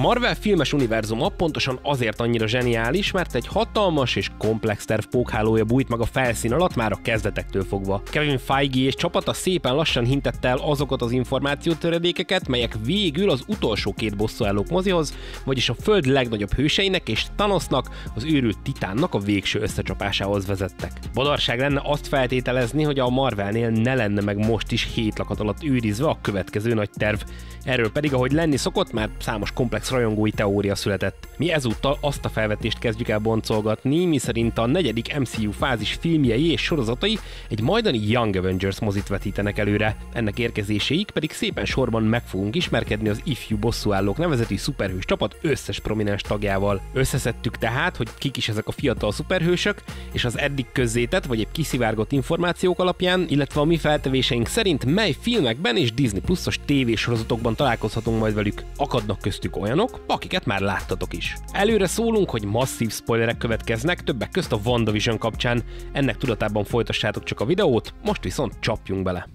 Marvel filmes univerzuma pontosan azért annyira zseniális, mert egy hatalmas és komplex terv pókhálója bújt meg a felszín alatt már a kezdetektől fogva. Kevin Feige és csapata szépen lassan hintette el azokat az információtöredékeket, melyek végül az utolsó két bosszúállók mozihoz, vagyis a Föld legnagyobb hőseinek és Thanosnak, az őrült titánnak a végső összecsapásához vezettek. Badarság lenne azt feltételezni, hogy a Marvelnél ne lenne meg most is hét lakat alatt őrizve a következő nagy terv. Erről pedig, ahogy lenni szokott, már számos komplex rajongói teória született. Mi ezúttal azt a felvetést kezdjük el boncolgatni, miszerint a negyedik MCU fázis filmjei és sorozatai egy majdani Young Avengers mozit vetítenek előre. Ennek érkezéséig pedig szépen sorban meg fogunk ismerkedni az ifjú bosszúállók nevezetű szuperhős csapat összes prominens tagjával. Összeszedtük tehát, hogy kik is ezek a fiatal szuperhősök, és az eddig közzétett vagy egy kiszivárgott információk alapján, illetve a mi feltevéseink szerint mely filmekben és Disney Plus-os tévésorozatokban találkozhatunk majd velük. Akadnak köztük olyanok, akiket már láttatok is. Előre szólunk, hogy masszív spoilerek következnek, többek közt a WandaVision kapcsán. Ennek tudatában folytassátok csak a videót, most viszont csapjunk bele.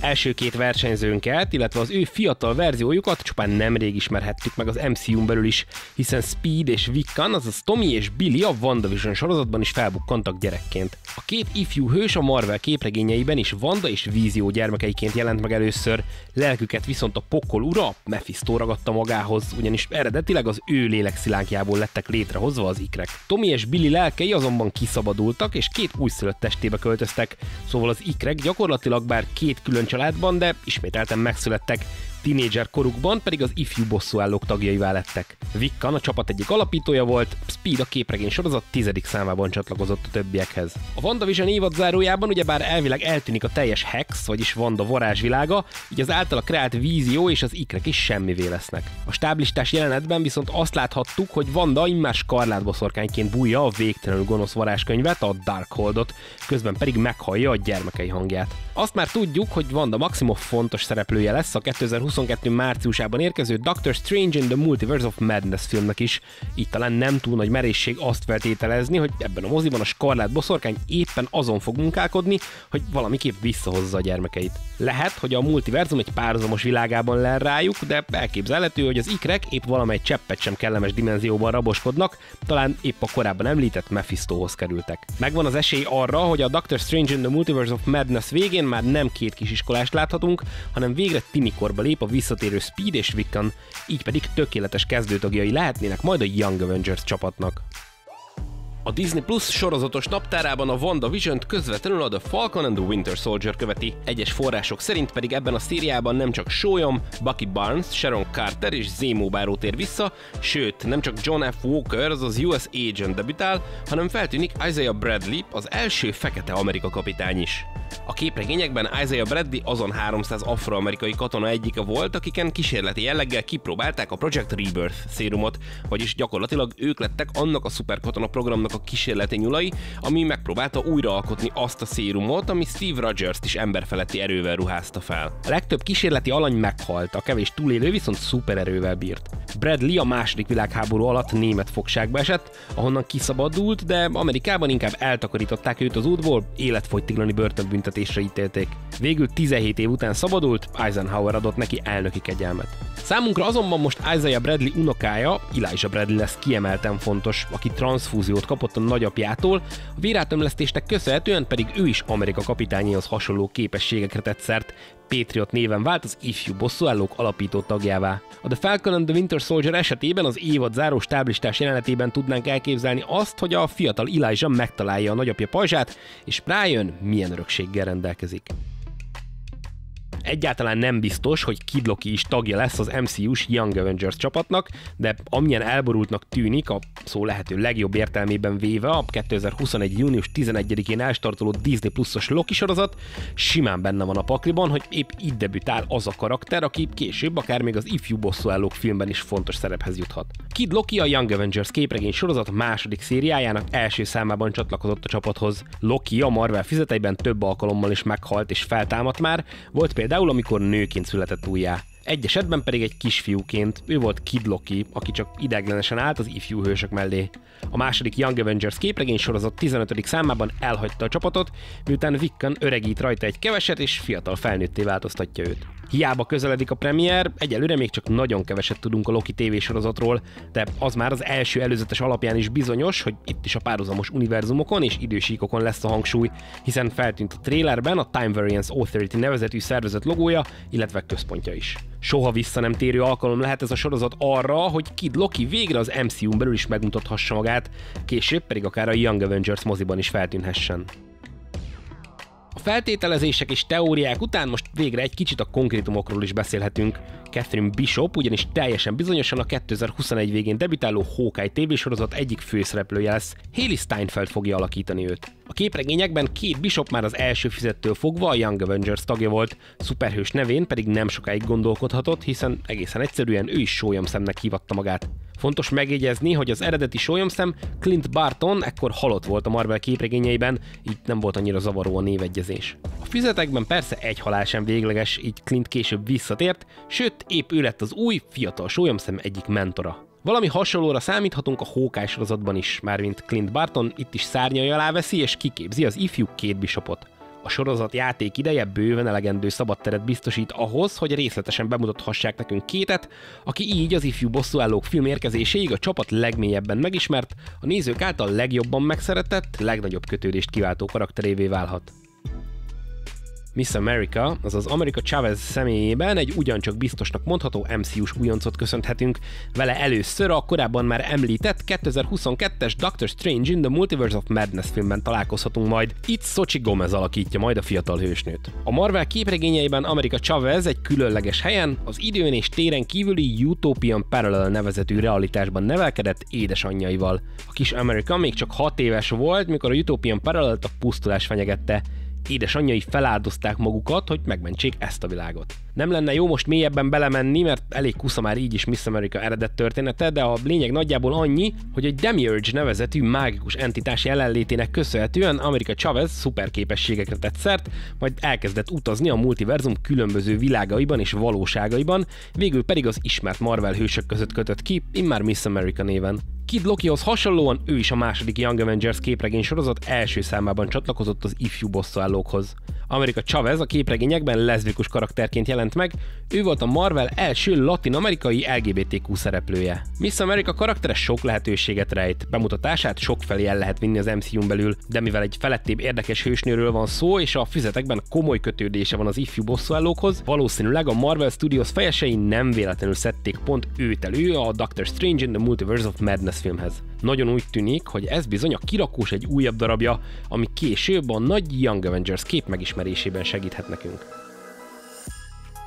Első két versenyzőnket, illetve az ő fiatal verziójukat csupán nemrég ismerhettük meg az MCU-n belül is, hiszen Speed és Wiccan, azaz Tommy és Billy a WandaVision sorozatban is felbukkantak gyerekként. A két ifjú hős a Marvel képregényeiben is Wanda és Vízió gyermekeiként jelent meg először, lelküket viszont a pokol ura, Mephisto ragadta magához, ugyanis eredetileg az ő lélekszilánkjából lettek létrehozva az ikrek. Tommy és Billy lelkei azonban kiszabadultak, és két újszülött testébe költöztek, szóval az ikrek gyakorlatilag bár két külön családban, de ismételten megszülettek, Tínédzser korukban pedig az ifjú bosszúállók tagjaivá lettek. Vickan a csapat egyik alapítója volt, Speed a képregény sorozat tizedik számában csatlakozott a többiekhez. A WandaVision évad zárójában ugyebár elvileg eltűnik a teljes Hex, vagyis Wanda varázsvilága, így az általa kreált vízió és az ikrek is semmivé lesznek. A stáblistás jelenetben viszont azt láthattuk, hogy Wanda immár skarlátboszorkányként bújja a végtelenül gonosz varázskönyvet, a Darkholdot, közben pedig meghallja a gyermekei hangját. Azt már tudjuk, hogy Wanda Maximoff fontos szereplője lesz a 2020 2022 márciusában érkező Doctor Strange in the Multiverse of Madness filmnek is. Itt talán nem túl nagy merészség azt feltételezni, hogy ebben a moziban a skarlát boszorkány éppen azon fog munkálkodni, hogy valamiképp visszahozza a gyermekeit. Lehet, hogy a multiverzum egy párhuzamos világában len rájuk, de elképzelhető, hogy az ikrek épp valamely cseppet sem kellemes dimenzióban raboskodnak, talán épp a korábban említett Mephistohoz kerültek. Megvan az esély arra, hogy a Doctor Strange in the Multiverse of Madness végén már nem két kisiskolást láthatunk, hanem végre tinikorba lép a visszatérő Speed és Wiccan, így pedig tökéletes kezdőtagjai lehetnének majd a Young Avengers csapatnak. A Disney Plus sorozatos naptárában a WandaVision-t közvetlenül a The Falcon and the Winter Soldier követi. Egyes források szerint pedig ebben a szériában nem csak Sólyom, Bucky Barnes, Sharon Carter és Zemo Báró tér vissza, sőt, nem csak John F. Walker, az az US Agent debütál, hanem feltűnik Isaiah Bradley, az első fekete Amerika kapitány is. A képregényekben Isaiah Bradley azon 300 afroamerikai katona egyike volt, akiken kísérleti jelleggel kipróbálták a Project Rebirth szérumot, vagyis gyakorlatilag ők lettek annak a szuperkatona programnak a kísérleti nyulai, ami megpróbálta újraalkotni azt a szérumot, ami Steve Rogers-t is emberfeletti erővel ruházta fel. A legtöbb kísérleti alany meghalt, a kevés túlélő viszont szupererővel bírt. Bradley a második világháború alatt német fogságba esett, ahonnan kiszabadult, de Amerikában inkább eltakarították őt az útból, életfogytiglani börtönbüntetésre ítélték. Végül 17 év után szabadult, Eisenhower adott neki elnöki kegyelmet. Számunkra azonban most Isaiah Bradley unokája, Elijah Bradley lesz kiemelten fontos, aki transfúziót kapott a nagyapjától, a vérátömlesztésnek köszönhetően pedig ő is Amerika kapitányéhoz hasonló képességekre tett szert, Patriot néven vált az ifjú bosszúállók alapító tagjává. A The Falcon and the Winter Soldier esetében az évad záró stáblistás jelenetében tudnánk elképzelni azt, hogy a fiatal Elijah megtalálja a nagyapja pajzsát, és rájön, milyen örökséggel rendelkezik. Egyáltalán nem biztos, hogy Kid Loki is tagja lesz az MCU-s Young Avengers csapatnak, de amilyen elborultnak tűnik, a szó lehető legjobb értelmében véve a 2021. június 11-én elstartoló Disney Plus-os Loki sorozat simán benne van a pakliban, hogy épp itt debütál az a karakter, aki később akár még az ifjú bosszúállók filmben is fontos szerephez juthat. Kid Loki a Young Avengers képregény sorozat második szériájának első számában csatlakozott a csapathoz. Loki a Marvel fizeteiben több alkalommal is meghalt és feltámadt már, volt például, amikor nőként született újjá. Egy esetben pedig egy kisfiúként, ő volt Kid Loki, aki csak ideglenesen állt az ifjú hősök mellé. A második Young Avengers képregény sorozat 15. számában elhagyta a csapatot, miután Wiccan öregít rajta egy keveset, és fiatal felnőtté változtatja őt. Hiába közeledik a premier, egyelőre még csak nagyon keveset tudunk a Loki tévésorozatról, de az már az első előzetes alapján is bizonyos, hogy itt is a párhuzamos univerzumokon és idősíkokon lesz a hangsúly, hiszen feltűnt a trailerben a Time Variance Authority nevezetű szervezet logója, illetve központja is. Soha vissza nem térő alkalom lehet ez a sorozat arra, hogy Kid Loki végre az MCU-n belül is megmutathassa magát, később pedig akár a Young Avengers moziban is feltűnhessen. A feltételezések és teóriák után most végre egy kicsit a konkrétumokról is beszélhetünk. Catherine Bishop ugyanis teljesen bizonyosan a 2021 végén debütáló Hawkeye tévésorozat egyik főszereplője lesz. Haley Steinfeld fogja alakítani őt. A képregényekben két Bishop már az első fizettől fogva a Young Avengers tagja volt, szuperhős nevén pedig nem sokáig gondolkodhatott, hiszen egészen egyszerűen ő is sólyomszemnek hívatta magát. Fontos megjegyezni, hogy az eredeti sólyomszem Clint Barton ekkor halott volt a Marvel képregényeiben, így nem volt annyira zavaró a névegyezés. A füzetekben persze egy halál sem végleges, így Clint később visszatért, sőt épp ő lett az új, fiatal sólyomszem egyik mentora. Valami hasonlóra számíthatunk a Hawkeye sorozatban is, mármint Clint Barton itt is szárnyai alá veszi és kiképzi az ifjú két Bishopot. A sorozat játék ideje bőven elegendő szabadteret biztosít ahhoz, hogy részletesen bemutathassák nekünk kétet, aki így az ifjú bosszúállók film érkezéséig a csapat legmélyebben megismert, a nézők által legjobban megszeretett, legnagyobb kötődést kiváltó karakterévé válhat. Miss America, azaz America Chavez személyében egy ugyancsak biztosnak mondható MCU-s újoncot köszönhetünk. Vele először a korábban már említett 2022-es Doctor Strange in the Multiverse of Madness filmben találkozhatunk majd. Itt Sochi Gomez alakítja majd a fiatal hősnőt. A Marvel képregényeiben America Chavez egy különleges helyen, az időn és téren kívüli Utopian Parallel nevezetű realitásban nevelkedett édesanyjaival. A kis America még csak 6 éves volt, mikor a Utopian Parallel a pusztulás fenyegette édesanyjai feláldozták magukat, hogy megmentsék ezt a világot. Nem lenne jó most mélyebben belemenni, mert elég kusza már így is Miss America eredet története, de a lényeg nagyjából annyi, hogy egy Demiurge nevezetű mágikus entitás jelenlétének köszönhetően America Chavez szuperképességekre tett szert, majd elkezdett utazni a multiverzum különböző világaiban és valóságaiban, végül pedig az ismert Marvel hősök között kötött ki, immár Miss America néven. Kid Lokihoz hasonlóan ő is a második Young Avengers képregény sorozat első számában csatlakozott az ifjú bosszúállókhoz. Amerika Chavez a képregényekben leszbikus karakterként jelent meg, ő volt a Marvel első latin-amerikai LGBTQ szereplője. Miss America karaktere sok lehetőséget rejt, bemutatását sok felé el lehet vinni az MCU-n belül, de mivel egy felettébb érdekes hősnőről van szó, és a füzetekben komoly kötődése van az ifjú bosszúállókhoz, valószínűleg a Marvel Studios fejesei nem véletlenül szedték pont őt elő a Doctor Strange in the Multiverse of Madness filmhez. Nagyon úgy tűnik, hogy ez bizony a kirakós egy újabb darabja, ami később a nagy Young Avengers kép megismerésében segíthet nekünk.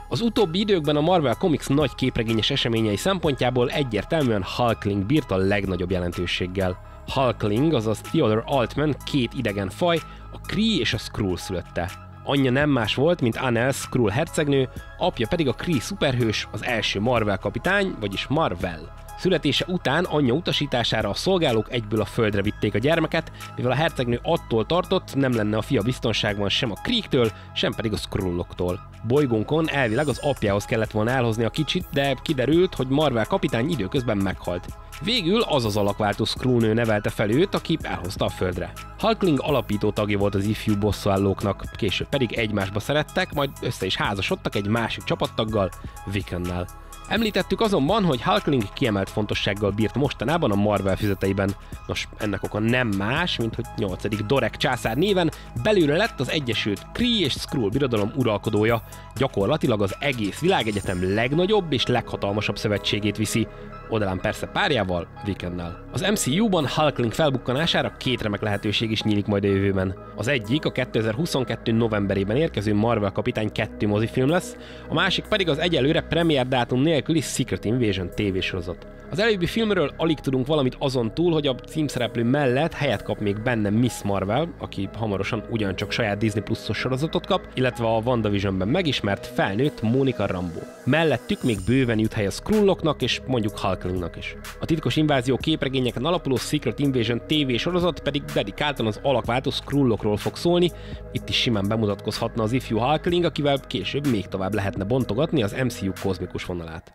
Az utóbbi időkben a Marvel Comics nagy képregényes eseményei szempontjából egyértelműen Hulkling bírt a legnagyobb jelentőséggel. Hulkling, azaz Theodore Altman két idegen faj, a Kree és a Skrull szülötte. Anyja nem más volt, mint Anel Skrull hercegnő, apja pedig a Kree szuperhős, az első Marvel kapitány, vagyis Marvel. Születése után anyja utasítására a szolgálók egyből a földre vitték a gyermeket, mivel a hercegnő attól tartott, nem lenne a fia biztonságban sem a Kriektől, sem pedig a Skrulloktól. Bolygónkon elvileg az apjához kellett volna elhozni a kicsit, de kiderült, hogy Marvel kapitány időközben meghalt. Végül az az alakváltó Skrullnő nevelte fel őt, aki elhozta a földre. Hulkling alapító tagja volt az ifjú bosszúállóknak, később pedig egymásba szerettek, majd össze is házasodtak egy másik csapattaggal, Vickennel. Említettük azonban, hogy Hulkling kiemelt fontossággal bírt mostanában a Marvel füzeteiben. Nos, ennek oka nem más, mint hogy 8. Dorek császár néven belőle lett az Egyesült Kree és Skrull birodalom uralkodója. Gyakorlatilag az egész világegyetem legnagyobb és leghatalmasabb szövetségét viszi, oldalán persze párjával, Weekendnel. Az MCU-ban Hulkling felbukkanására két remek lehetőség is nyílik majd a jövőben. Az egyik a 2022. novemberében érkező Marvel Kapitány 2 mozifilm lesz, a másik pedig az egyelőre premier dátum nélküli Secret Invasion tévésorozat. Az előbbi filmről alig tudunk valamit azon túl, hogy a címszereplő mellett helyet kap még benne Miss Marvel, aki hamarosan ugyancsak saját Disney Plus-os sorozatot kap, illetve a WandaVisionben megismert felnőtt Monica Rambo. Mellettük még bőven jut hely a Skrulloknak és mondjuk Hulklingnak is. A titkos invázió képregényeken alapuló Secret Invasion TV sorozat pedig dedikáltan az alakváltó Skrullokról fog szólni, itt is simán bemutatkozhatna az ifjú Hulkling, akivel később még tovább lehetne bontogatni az MCU kozmikus vonalát.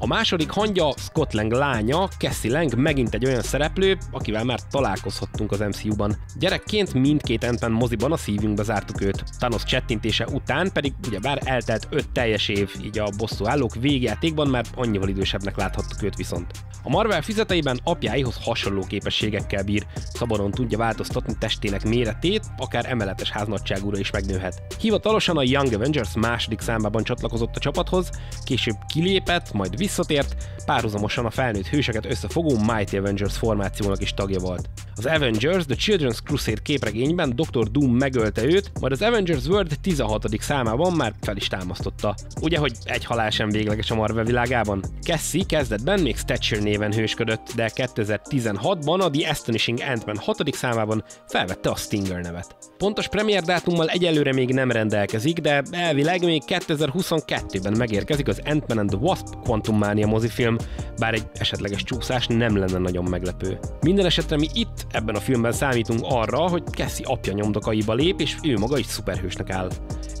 A második hangja Scott Lang lánya, Cassie Lang megint egy olyan szereplő, akivel már találkozhattunk az MCU-ban. Gyerekként mindkét ant moziban a szívünkbe zártuk őt. Thanos csettintése után pedig ugyebár eltelt öt teljes év, így a bosszú állók végjátékban már annyival idősebbnek láthattuk őt viszont. A Marvel fizeteiben apjáihoz hasonló képességekkel bír, szabadon tudja változtatni testének méretét, akár emeletes háznagyságúra is megnőhet. Hivatalosan a Young Avengers második számában csatlakozott a csapathoz, később kilépett, majd visszatért, párhuzamosan a felnőtt hőseket összefogó Mighty Avengers formációnak is tagja volt. Az Avengers The Children's Crusade képregényben Dr. Doom megölte őt, majd az Avengers World 16. számában már fel is támasztotta. Ugye, hogy egy halál sem végleges a Marvel világában? Cassie kezdetben még Stature néven hősködött, de 2016-ban a The Astonishing Ant-Man 6. számában felvette a Stinger nevet. Pontos premier dátummal egyelőre még nem rendelkezik, de elvileg még 2022-ben megérkezik az Ant-Man and the Wasp Quantum Mania mozifilm, bár egy esetleges csúszás nem lenne nagyon meglepő. Minden esetre mi itt ebben a filmben számítunk arra, hogy Cassie apja nyomdokaiba lép, és ő maga is szuperhősnek áll.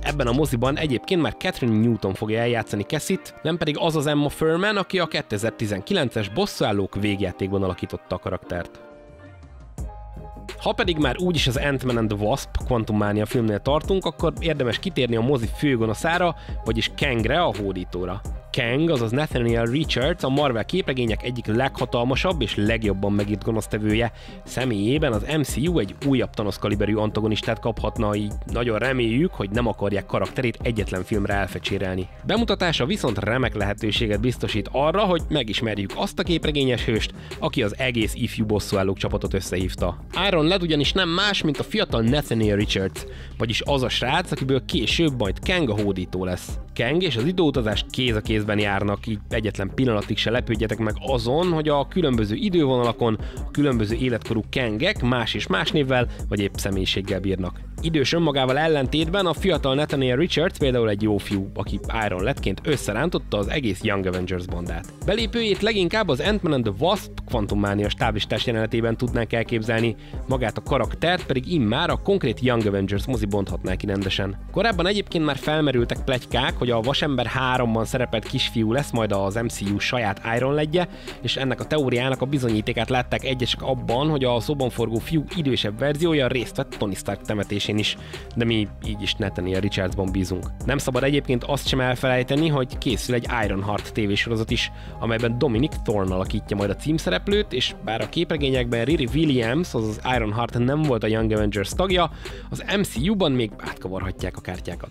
Ebben a moziban egyébként már Catherine Newton fogja eljátszani Cassit, nem pedig az az Emma Furman, aki a 2019-es bosszúállók végjátékban alakította a karaktert. Ha pedig már úgyis az Ant-Man and the Wasp Quantum Mania filmnél tartunk, akkor érdemes kitérni a mozi főgonoszára, vagyis Kangre, a hódítóra. Kang, azaz Nathaniel Richards a Marvel képregények egyik leghatalmasabb és legjobban megírt gonosztevője. Személyében az MCU egy újabb Thanos kaliberű antagonistát kaphatna, így nagyon reméljük, hogy nem akarják karakterét egyetlen filmre elfecsérelni. Bemutatása viszont remek lehetőséget biztosít arra, hogy megismerjük azt a képregényes hőst, aki az egész ifjú bosszúállók csapatot összehívta. Iron Lad ugyanis nem más, mint a fiatal Nathaniel Richards, vagyis az a srác, akiből később majd Kang a hódító lesz. Kang és az időutazás kéz a kézben járnak, így egyetlen pillanatig se lepődjetek meg azon, hogy a különböző idővonalakon a különböző életkorú Kangek más és más névvel vagy épp személyiséggel bírnak. Idős önmagával ellentétben a fiatal Nathaniel Richards például egy jó fiú, aki Iron Ledként összerántotta az egész Young Avengers bandát. Belépőjét leginkább az Ant-Man and the Wasp Quantum Mania stáblistás jelenetében tudnánk elképzelni, magát a karaktert pedig immár a konkrét Young Avengers mozi bonthatná ki rendesen. Korábban egyébként már felmerültek plegykák, hogy a Vasember 3-ban szerepelt kisfiú lesz majd az MCU saját Iron ledje, és ennek a teóriának a bizonyítékát látták egyesek abban, hogy a szóban forgó fiú idősebb verziója részt vett Tony Stark temetésén részén is, de mi így is Nathaniel Richardsban bízunk. Nem szabad egyébként azt sem elfelejteni, hogy készül egy Ironheart tévésorozat is, amelyben Dominic Thorne alakítja majd a címszereplőt, és bár a képregényekben Riri Williams, azaz Ironheart nem volt a Young Avengers tagja, az MCU-ban még átkavarhatják a kártyákat.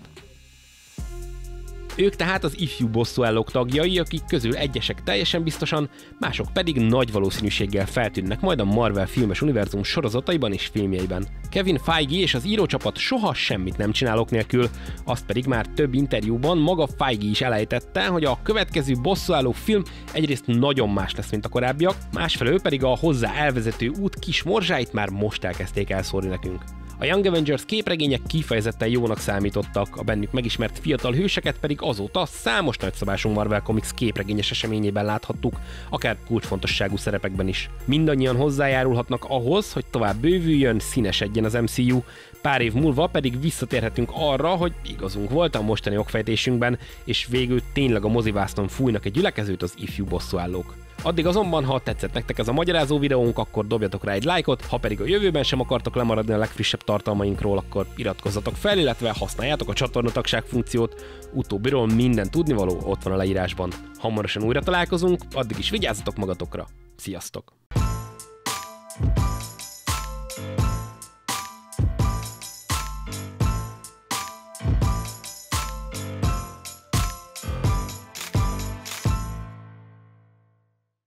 Ők tehát az ifjú bosszúállók tagjai, akik közül egyesek teljesen biztosan, mások pedig nagy valószínűséggel feltűnnek majd a Marvel filmes univerzum sorozataiban és filmjeiben. Kevin Feige és az írócsapat soha semmit nem csinálok nélkül, azt pedig már több interjúban maga Feige is elejtette, hogy a következő bosszúálló film egyrészt nagyon más lesz, mint a korábbiak, másfelől pedig a hozzá elvezető út kis morzsáit már most elkezdték elszórni nekünk. A Young Avengers képregények kifejezetten jónak számítottak, a bennük megismert fiatal hőseket pedig azóta számos nagyszabású Marvel Comics képregényes eseményében láthattuk, akár kulcsfontosságú szerepekben is. Mindannyian hozzájárulhatnak ahhoz, hogy tovább bővüljön, színesedjen az MCU, pár év múlva pedig visszatérhetünk arra, hogy igazunk volt a mostani okfejtésünkben, és végül tényleg a mozivászton fújnak egy gyülekezőt az ifjú bosszúállók. Addig azonban, ha tetszett nektek ez a magyarázó videónk, akkor dobjatok rá egy lájkot, ha pedig a jövőben sem akartok lemaradni a legfrissebb tartalmainkról, akkor iratkozzatok fel, illetve használjátok a csatornatagság funkciót. Utóbbiról minden tudnivaló ott van a leírásban. Hamarosan újra találkozunk, addig is vigyázzatok magatokra. Sziasztok! thank you